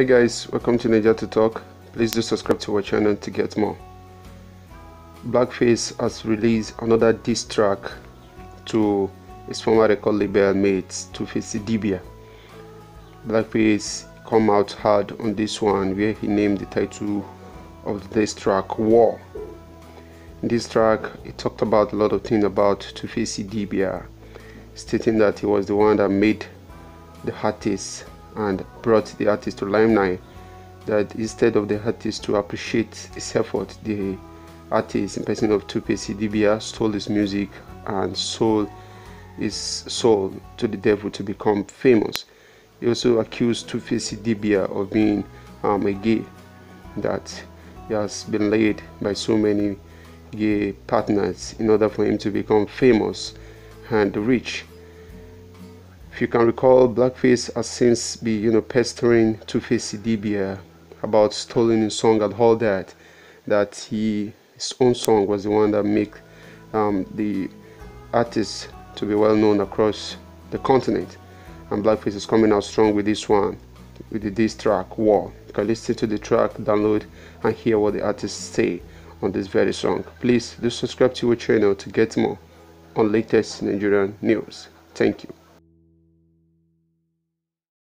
Hi guys, welcome to Naija2talk. Please do subscribe to our channel to get more. Blackface has released another diss track to his former record label mates, Two-Face Idibia. Blackface come out hard on this one where he named the title of this track War. In this track, he talked about a lot of things about Two-Face Idibia, stating that he was the one that made the artist and brought the artist to limelight. That instead of the artist to appreciate his effort, the artist in person of Two-Face Idibia stole his music and sold his soul to the devil to become famous. He also accused Two-Face Idibia of being um, a gay, that he has been laid by so many gay partners in order for him to become famous and rich. If you can recall, Blackface has since been, you know, pestering Two-Face Idibia about stolen his song and all that. That he his own song was the one that make um, the artist to be well known across the continent. And Blackface is coming out strong with this one, with the diss track War. You can listen to the track, download, and hear what the artists say on this very song. Please do subscribe to our channel to get more on latest Nigerian news. Thank you.